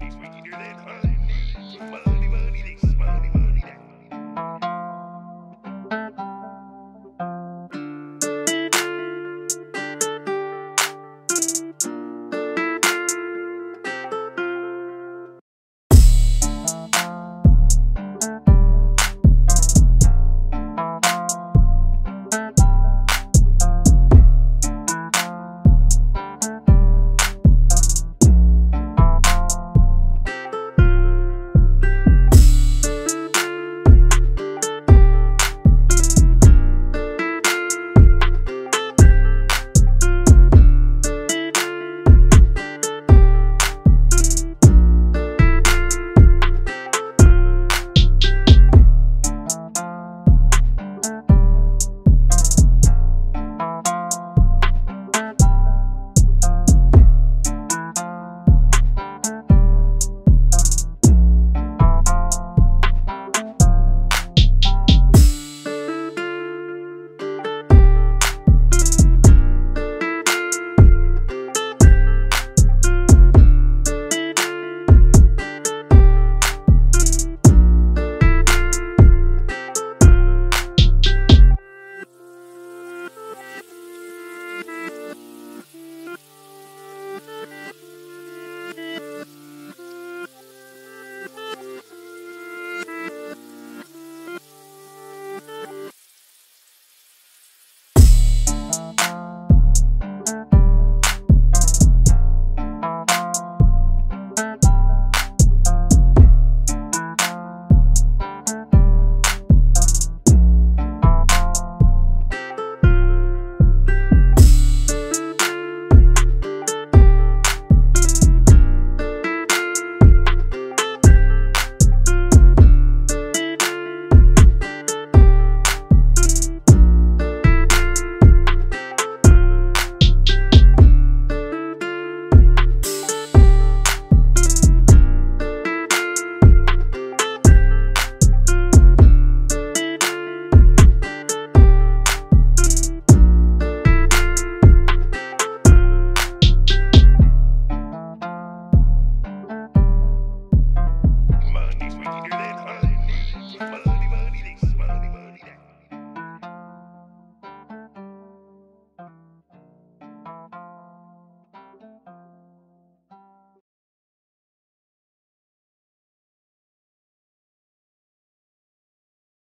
Honey sweeter that honey.